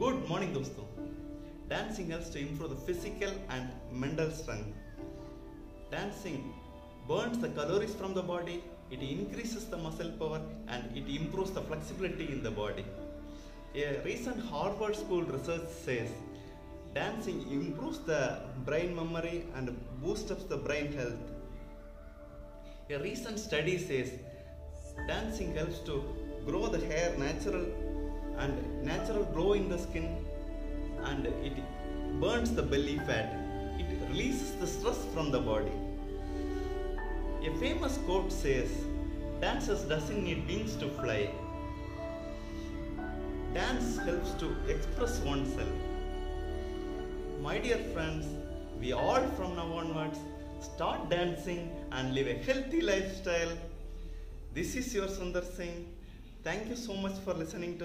Good morning, dosto. Dancing helps to improve the physical and mental strength. Dancing burns the calories from the body, it increases the muscle power, and it improves the flexibility in the body. A recent Harvard School research says dancing improves the brain memory and boosts up the brain health. A recent study says dancing helps to grow the hair natural and natural glow in the skin and it burns the belly fat. It releases the stress from the body. A famous quote says, Dancers doesn't need wings to fly. Dance helps to express oneself. My dear friends, we all from now onwards start dancing and live a healthy lifestyle. This is your Sundar Singh. Thank you so much for listening to